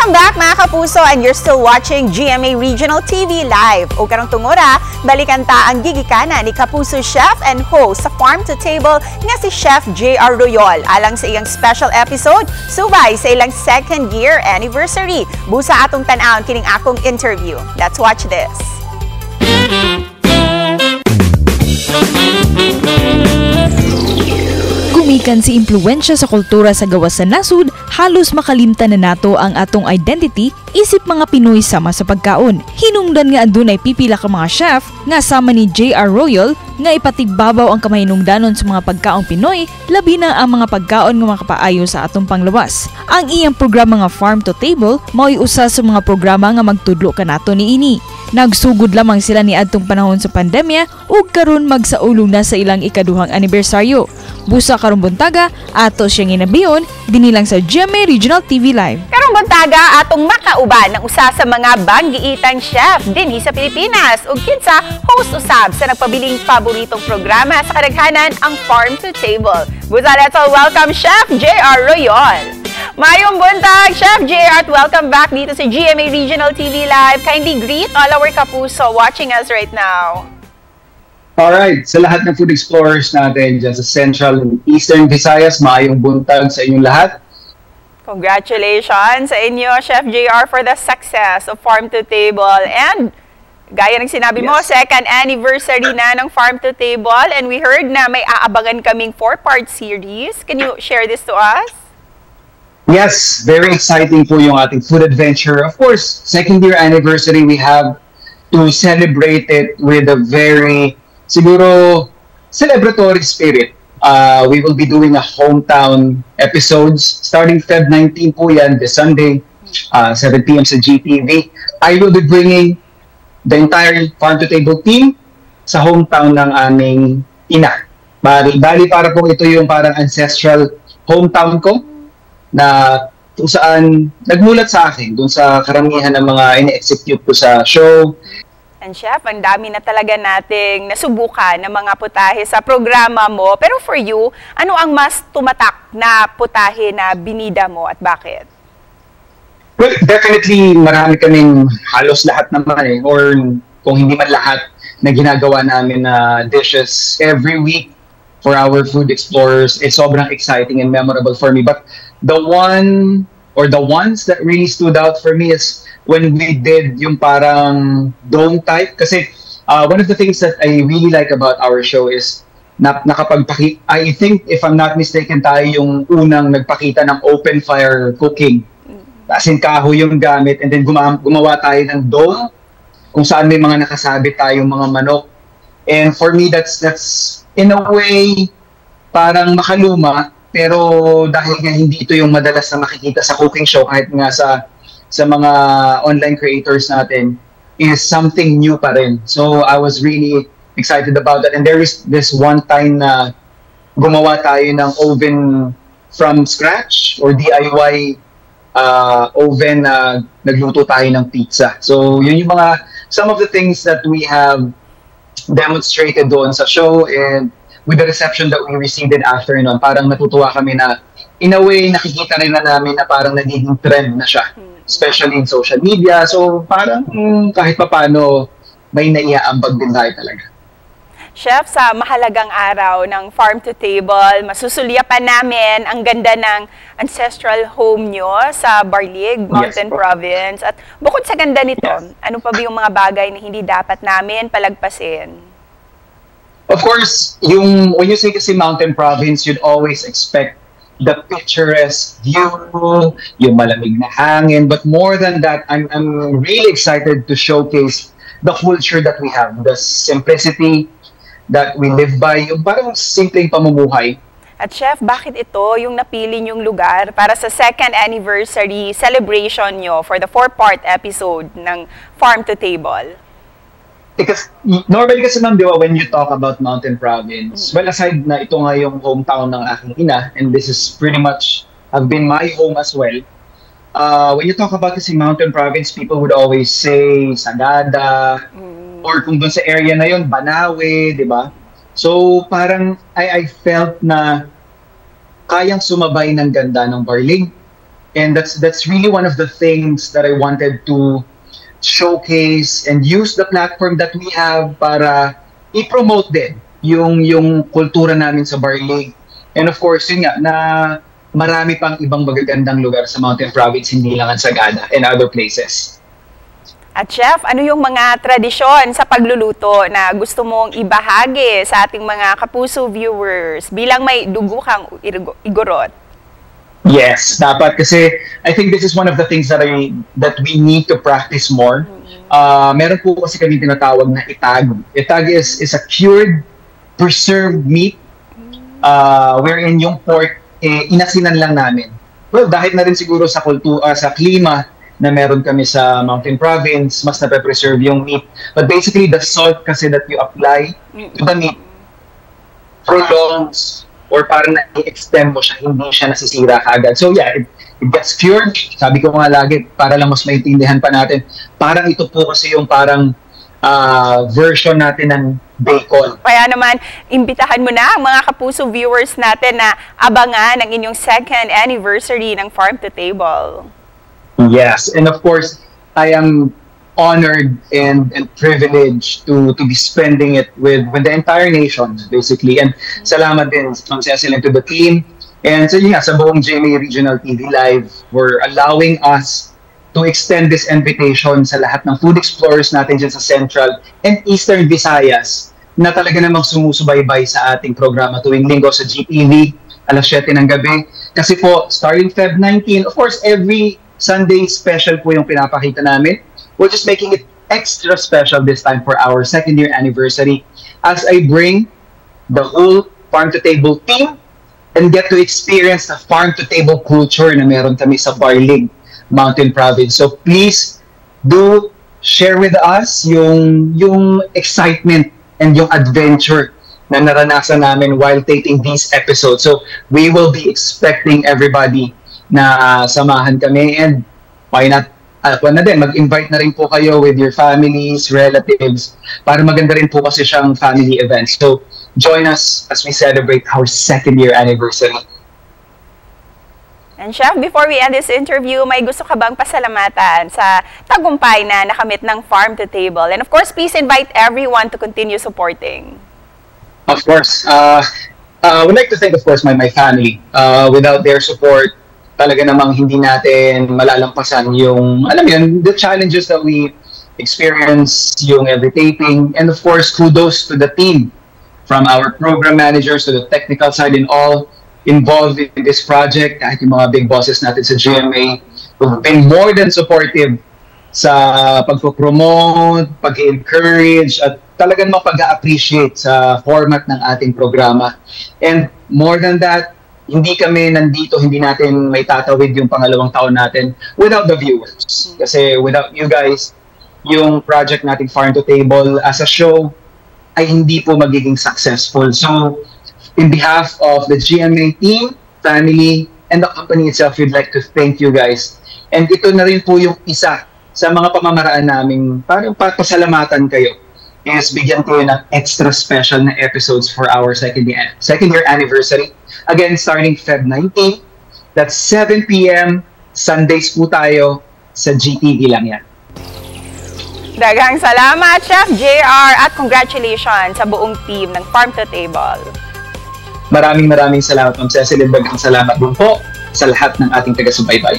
Welcome back mga kapuso and you're still watching GMA Regional TV Live. O karong tungora, balikan ta ang gigikana ni Kapuso Chef and host sa Farm to Table nga si Chef J.R. Royol alang sa iyang special episode subay sa ilang second year anniversary. Busa atong tan-aon kining akong interview. Let's watch this. Gumikan si impluensya sa kultura sa gawas sa nasud, halos makalimtan na nato ang atong identity isip mga Pinoy sama sa pagkaon. Hinungdan nga adunay pipila ka mga chef nga sama ni J.R. Royal nga ipatigbabaw ang kamahinungdanon sa mga pagkaong Pinoy, labi na ang mga pagkaon nga makapaayo sa atong panglawas. Ang iyang programa nga Farm to Table mao'y usa sa mga programa nga magtudlo kanato ni ini. Nagsugod lamang sila ni adtong panahon sa pandemya ug karon magsaulong na sa ilang ikaduhang anibersaryo. Busa karong buntaga ato siyang inabiyon dinilang sa GMA Regional TV Live. Karong buntaga atong makauban ng usa sa mga banggiitang chef dinhi sa Pilipinas ug kinsa host usab sa nagpabiling paboritong programa sa kadaghanan ang Farm to Table. Busa all welcome Chef J.R. Royol. Mayong buntag, Chef JR, welcome back dito sa GMA Regional TV Live. Kindly greet all our kapuso watching us right now. Alright, sa lahat ng food explorers natin dyan sa Central and Eastern Visayas, maayong buntag sa inyong lahat. Congratulations sa inyo, Chef JR, for the success of Farm to Table. And gaya ng sinabi mo, Yes. second anniversary na ng Farm to Table. And we heard na may aabangan kaming four-part series. Can you share this to us? Yes, very exciting po yung ating food adventure. Of course, second year anniversary, we have to celebrate it with a very, siguro, celebratory spirit. Uh, we will be doing a hometown episodes starting Feb 19 po yan, this Sunday, uh, 7 p.m. sa GTV. I will be bringing the entire Farm to Table team sa hometown ng aming ina. Bali, bali para po ito yung parang ancestral hometown ko na kung saan nagmulat sa akin dun sa karamihan ng mga ine-execute ko sa show. And Chef, ang dami na talaga nating nasubukan ng mga putahe sa programa mo. Pero for you, ano ang mas tumatak na putahe na binida mo at bakit? Well, definitely marami kaming halos lahat naman eh, or kung hindi man lahat na ginagawa namin na dishes every week for our food explorers. It's sobrang exciting and memorable for me. But the one or the ones that really stood out for me is when we did yung parang dome type. Kasi uh, one of the things that I really like about our show is na nakapagpaki I think if I'm not mistaken tayo yung unang nagpakita ng open fire cooking. As in kahoy yung gamit and then gumawa, gumawa tayo ng dome kung saan may mga nakasabit tayong mga manok. And for me that's that's in a way parang makaluma pero dahil nga hindi ito yung madalas na makikita sa cooking show kahit nga sa sa mga online creators natin is something new pa rin. So I was really excited about that. And there is this one time na gumawa tayo ng oven from scratch or DIY uh, oven na nagluto tayo ng pizza. So yun yung mga some of the things that we have demonstrated doon sa show and with the reception that we received in after parang natutuwa kami na in a way nakikita rin na namin na parang nagiging trend na siya especially in social media so parang mm, kahit papano may naiaambag din tayo talaga Chef, sa mahalagang araw ng Farm to Table, masusulya pa namin ang ganda ng ancestral home nyo sa Barlig, Mountain po. Province. At bukod sa ganda nito, Yes. ano pa ba yung mga bagay na hindi dapat namin palagpasin? Of course, yung when you say kasi mountain province, you'd always expect the picturesque view, yung malamig na hangin. But more than that, I'm, I'm really excited to showcase the culture that we have, the simplicity that we live by, yung parang simpleng pamumuhay. At Chef, bakit ito yung napili nyong lugar para sa second anniversary celebration nyo for the four-part episode ng Farm to Table? Because normally kasi ma'am, di ba, when you talk about mountain province, well, aside na ito nga yung hometown ng aking ina, and this is pretty much have been my home as well, uh, when you talk about kasi mountain province, people would always say Sagada, or kung doon sa area na yun, Banawe, di ba? So, parang I, I felt na kayang sumabay ng ganda ng Barling. And that's that's really one of the things that I wanted to showcase and use the platform that we have para i-promote din yung yung kultura namin sa Barlig. And of course, yun nga, na marami pang ibang magagandang lugar sa Mountain Province, hindi lang ang Sagada and other places. At Chef, ano yung mga tradisyon sa pagluluto na gusto mong ibahagi sa ating mga kapuso viewers bilang may dugo kang igorot? Yes, dapat kasi I think this is one of the things that I that we need to practice more. Uh, meron po kasi kami tinatawag na itag. Itag is is a cured preserved meat uh, wherein yung pork eh, inasinan lang namin. Well, dahil na rin siguro sa kultura, uh, sa klima na meron kami sa Mountain Province, mas na-preserve yung meat. But basically, the salt kasi that you apply to the meat prolongs or parang na-extend mo siya, hindi siya nasisira kaagad. So yeah, it, it gets cured. Sabi ko nga lagi, para lang mas maintindihan pa natin, parang ito po kasi yung parang uh, version natin ng bacon. Kaya naman, imbitahan mo na ang mga kapuso viewers natin na abangan ang inyong second anniversary ng Farm to Table. Yes, and of course, I am honored and, and privileged to to be spending it with with the entire nation basically. And salamat din Ma'am Cecil and to the team. And so yeah sa buong GMA Regional TV Live for allowing us to extend this invitation sa lahat ng food explorers natin dyan sa Central and Eastern Visayas na talaga namang sumusubaybay sa ating programa tuwing linggo sa GTV alas 7 ng gabi. Kasi po starting Feb 19 of course every Sunday special po yung pinapakita namin we're just making it extra special this time for our second year anniversary as I bring the whole farm to table team and get to experience the farm to table culture na meron kami sa Barlig Mountain Province. So please do share with us yung yung excitement and yung adventure na naranasan namin while taping these episodes. So we will be expecting everybody na samahan kami and why not uh, na din, mag-invite na rin po kayo with your families, relatives, para maganda rin po kasi siyang family event. So, join us as we celebrate our second year anniversary. And Chef, before we end this interview, may gusto ka bang pasalamatan sa tagumpay na nakamit ng Farm to Table? And of course, please invite everyone to continue supporting. Of course. Uh, uh, I would like to thank, of course, my, my family. Uh, without their support, talaga namang hindi natin malalampasan yung, alam yun, the challenges that we experience yung every taping. And of course, kudos to the team from our program managers to the technical side and all involved in this project. Kahit yung mga big bosses natin sa GMA who've been more than supportive sa pagpo-promote, pag-encourage, at talagang mapag-appreciate sa format ng ating programa. And more than that, hindi kami nandito, hindi natin may tatawid yung pangalawang taon natin without the viewers. Kasi without you guys, yung project natin Farm to Table as a show ay hindi po magiging successful. So, in behalf of the GMA team, family, and the company itself, we'd like to thank you guys. And ito na rin po yung isa sa mga pamamaraan namin parang pasalamatan kayo is bigyan ko ng extra special na episodes for our second year, second year anniversary. Again, starting Feb 19, that's 7 p.m. Sundays po tayo sa GTV lang yan. Dagang salamat, Chef JR, at congratulations sa buong team ng Farm to Table. Maraming maraming salamat, Ma'am Cecily. Dagang salamat din po sa lahat ng ating taga-subaybay.